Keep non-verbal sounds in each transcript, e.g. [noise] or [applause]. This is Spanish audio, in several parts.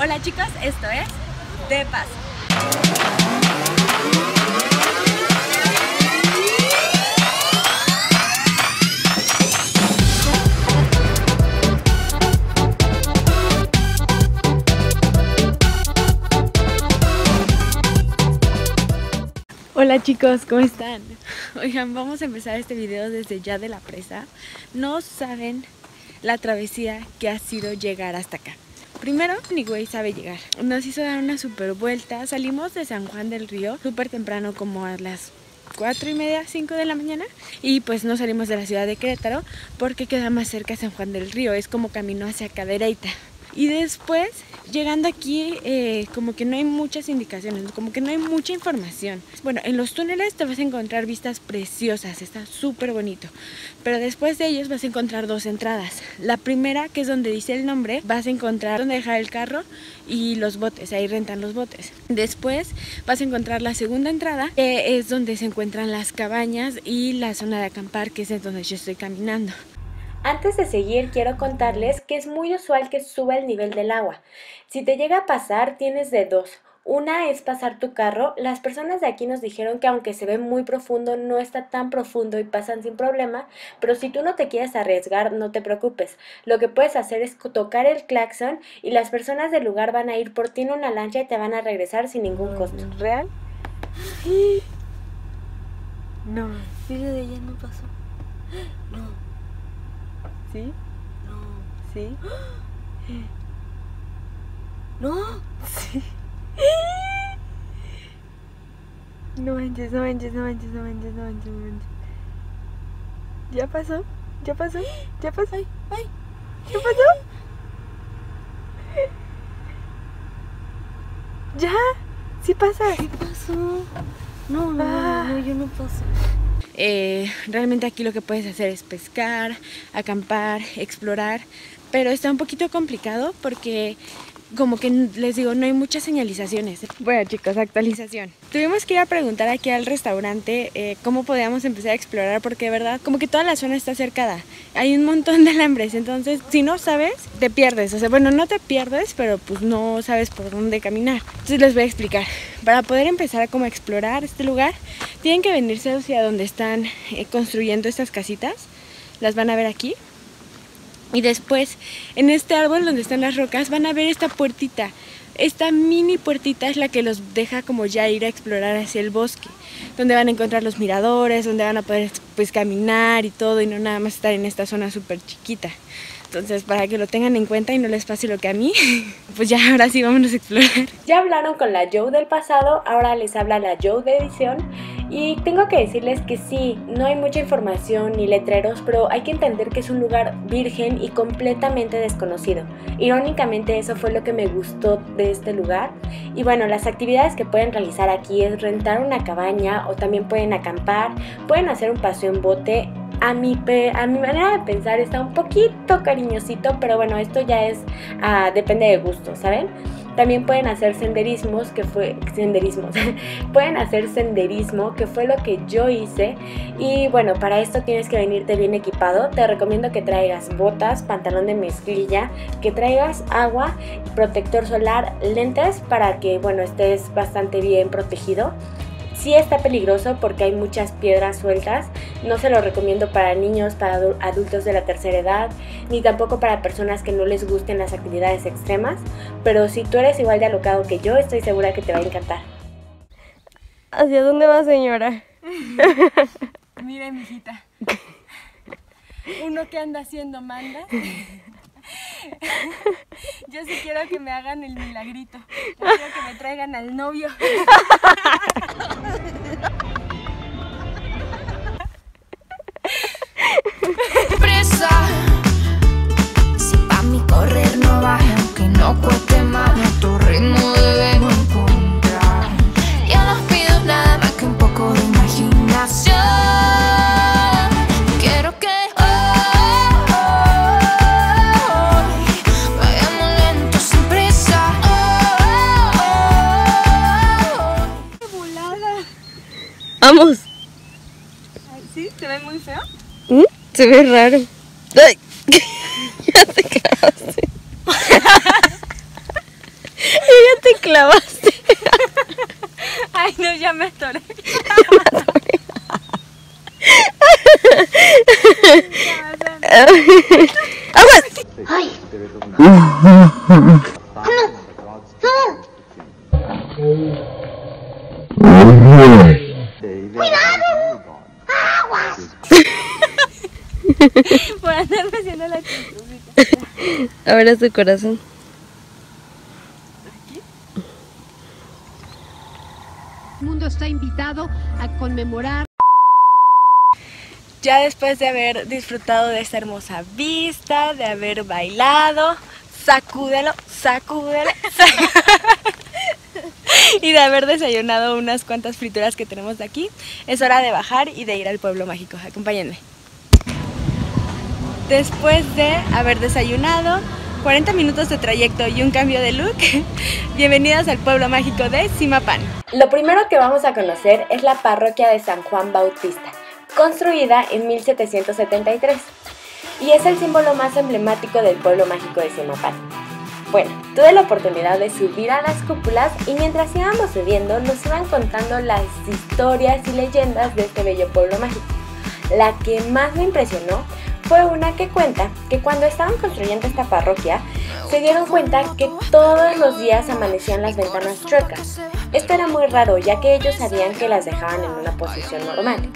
Hola chicos, esto es De Paso. Hola chicos, ¿cómo están? Oigan, vamos a empezar este video desde ya de la presa. No saben la travesía que ha sido llegar hasta acá. Primero, ni güey sabe llegar. Nos hizo dar una super vuelta. Salimos de San Juan del Río súper temprano, como a las 4 y media, 5 de la mañana. Y pues no salimos de la ciudad de Querétaro porque queda más cerca San Juan del Río. Es como camino hacia Cadereyta. Y después, llegando aquí, eh, como que no hay muchas indicaciones, como que no hay mucha información. Bueno, en los túneles te vas a encontrar vistas preciosas, está súper bonito. Pero después de ellos vas a encontrar dos entradas. La primera, que es donde dice el nombre, vas a encontrar donde dejar el carro y los botes, ahí rentan los botes. Después vas a encontrar la segunda entrada, que es donde se encuentran las cabañas y la zona de acampar, que es donde yo estoy caminando. Antes de seguir, quiero contarles que es muy usual que suba el nivel del agua. Si te llega a pasar, tienes de dos. Una es pasar tu carro. Las personas de aquí nos dijeron que aunque se ve muy profundo, no está tan profundo y pasan sin problema, pero si tú no te quieres arriesgar, no te preocupes. Lo que puedes hacer es tocar el claxon y las personas del lugar van a ir por ti en una lancha y te van a regresar sin ningún costo. ¿Real? [gasps] No. De ella no pasó. [gasps] No. ¿Sí? No. ¿Sí? [gasps] No. Sí. [gasps] No manches, no manches, no manches, no manches, no manches, no manches. ¿Ya pasó? ¿Ya pasó? ¿Ya pasó? Ay, ay. ¿Ya pasó? [gasps] ¿Ya? ¿Sí pasa? ¿Qué pasó? No, no, Ah. no, yo no paso. Eh, realmente aquí lo que puedes hacer es pescar, acampar, explorar, pero está un poquito complicado porque como que les digo, no hay muchas señalizaciones. Bueno chicos, actualización. Tuvimos que ir a preguntar aquí al restaurante eh, cómo podíamos empezar a explorar porque de verdad como que toda la zona está cercada. Hay un montón de alambres, entonces si no sabes, te pierdes. O sea, bueno, no te pierdes, pero pues no sabes por dónde caminar. Entonces les voy a explicar. Para poder empezar a como explorar este lugar, tienen que venirse hacia donde están eh, construyendo estas casitas. Las van a ver aquí. Y después, en este árbol donde están las rocas, van a ver esta puertita. Esta mini puertita es la que los deja como ya ir a explorar hacia el bosque, donde van a encontrar los miradores, donde van a poder pues caminar y todo y no nada más estar en esta zona súper chiquita. Entonces, para que lo tengan en cuenta y no les pase lo que a mí, [laughs] pues ya ahora sí vámonos a explorar. Ya hablaron con la Joe del pasado, ahora les habla la Joe de edición. Y tengo que decirles que sí, no hay mucha información ni letreros, pero hay que entender que es un lugar virgen y completamente desconocido. Irónicamente eso fue lo que me gustó de este lugar. Y bueno, las actividades que pueden realizar aquí es rentar una cabaña o también pueden acampar, pueden hacer un paseo en bote. A mi, a mi manera de pensar está un poquito cariñosito, pero bueno, esto ya es, ah, depende de gusto, ¿saben? También pueden hacer senderismos, que fue senderismos. [laughs] pueden hacer senderismo, que fue lo que yo hice. Y bueno, para esto tienes que venirte bien equipado. Te recomiendo que traigas botas, pantalón de mezclilla, que traigas agua, protector solar, lentes para que bueno, estés bastante bien protegido. Sí está peligroso porque hay muchas piedras sueltas. No se lo recomiendo para niños, para adu- adultos de la tercera edad, ni tampoco para personas que no les gusten las actividades extremas. Pero si tú eres igual de alocado que yo, estoy segura que te va a encantar. ¿Hacia dónde va, señora? [laughs] Mira, mijita. Uno que anda haciendo mandas. [laughs] [laughs] Yo sí quiero que me hagan el milagrito. Yo quiero que me traigan al novio. presa. Si pa' mí correr no va, aunque no cueste más, tu ritmo Vamos. ¿Sí? ¿Se ve muy feo? ¿Mm? Se ve raro. Ay. [laughs] ya te clavaste. [laughs] te clavaste. [laughs] Ay, no, ya me atoré. Por andarme haciendo la chistosita. Ahora su corazón. El mundo está invitado a conmemorar Ya después de haber disfrutado de esta hermosa vista, de haber bailado, sacúdelo, sacúdelo, [laughs] y de haber desayunado unas cuantas frituras que tenemos de aquí, es hora de bajar y de ir al pueblo mágico. Acompáñenme. Después de haber desayunado, 40 minutos de trayecto y un cambio de look, [laughs] bienvenidos al pueblo mágico de Simapán. Lo primero que vamos a conocer es la parroquia de San Juan Bautista, construida en 1773, y es el símbolo más emblemático del pueblo mágico de Simapán. Bueno, tuve la oportunidad de subir a las cúpulas y mientras íbamos subiendo nos iban contando las historias y leyendas de este bello pueblo mágico. La que más me impresionó fue una que cuenta que cuando estaban construyendo esta parroquia se dieron cuenta que todos los días amanecían las ventanas chuecas. Esto era muy raro ya que ellos sabían que las dejaban en una posición normal.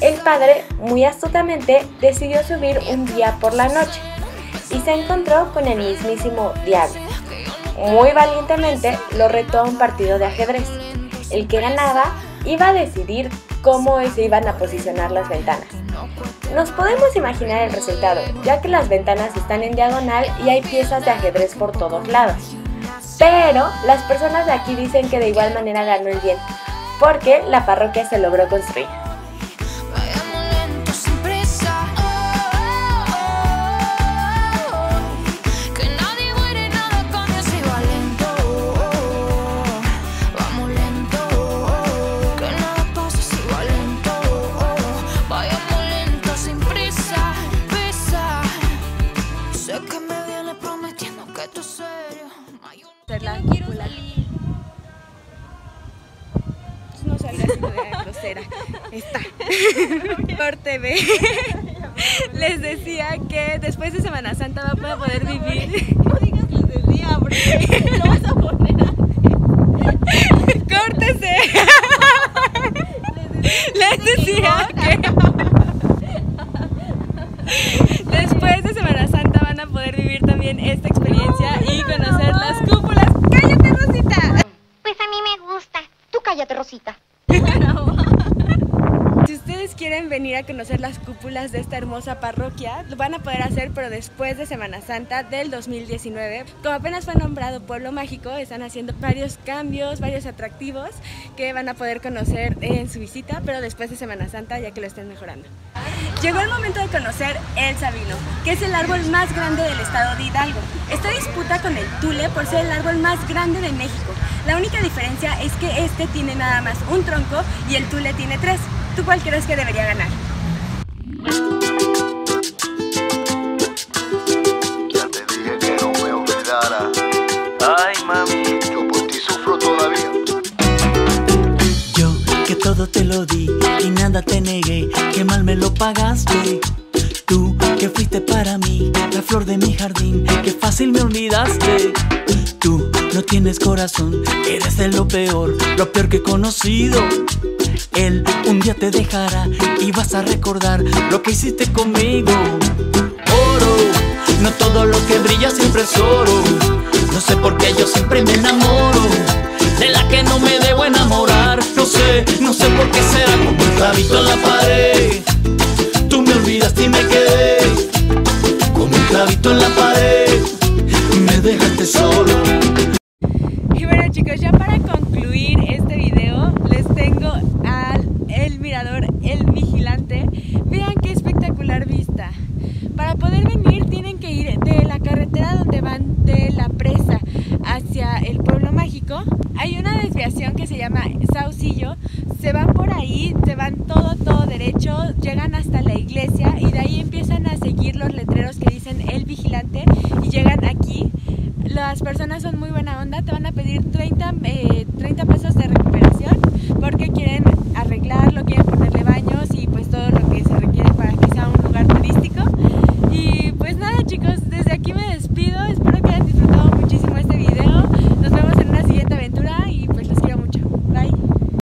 El padre, muy astutamente, decidió subir un día por la noche y se encontró con el mismísimo diablo. Muy valientemente lo retó a un partido de ajedrez. El que ganaba iba a decidir cómo se iban a posicionar las ventanas. Nos podemos imaginar el resultado, ya que las ventanas están en diagonal y hay piezas de ajedrez por todos lados. Pero las personas de aquí dicen que de igual manera ganó el bien, porque la parroquia se logró construir. Está. Por TV. Les decía que después de Semana Santa va a poder vivir. No digas les decía, porque [laughs] lo vas a poner [laughs] ¡Córtese! Les decía que después de Semana Santa van a poder vivir también esta experiencia y conocer las cúpulas. ¡Cállate, Rosita! Pues a mí me gusta. Tú cállate, Rosita. [laughs] Si ustedes quieren venir a conocer las cúpulas de esta hermosa parroquia, lo van a poder hacer, pero después de Semana Santa del 2019. Como apenas fue nombrado Pueblo Mágico, están haciendo varios cambios, varios atractivos que van a poder conocer en su visita, pero después de Semana Santa, ya que lo estén mejorando. Llegó el momento de conocer el Sabino, que es el árbol más grande del estado de Hidalgo. Esta disputa con el Tule por ser el árbol más grande de México. La única diferencia es que este tiene nada más un tronco y el Tule tiene tres. ¿Tú cuál crees que debería ganar? Ya te dije que no me olvidara. Ay, mami, yo por ti sufro todavía. Yo que todo te lo di y nada te negué, que mal me lo pagaste. Tú que fuiste para mí la flor de mi jardín, que fácil me olvidaste. Tú no tienes corazón, eres de lo peor, lo peor que he conocido. Él un día te dejará y vas a recordar lo que hiciste conmigo. Oro, no todo lo que brilla siempre es oro. No sé por qué yo siempre me enamoro de la que no me debo enamorar. No sé, no sé por qué será como un clavito en la pared. Tú me olvidaste y me quedé como un clavito en la pared. Me dejaste solo. Y bueno chicos, ya para concluir este video, les tengo al el mirador El Vigilante. Vean qué espectacular vista. Para poder venir tienen que ir de la carretera donde van de la presa hacia el pueblo mágico. Hay una desviación que se llama Saucillo. Se van por ahí, se van todo, todo derecho, llegan hasta la iglesia y de ahí empiezan a seguir los letreros que dicen El Vigilante y llegan aquí. Las personas son muy buena onda te van a pedir 30, eh, 30 pesos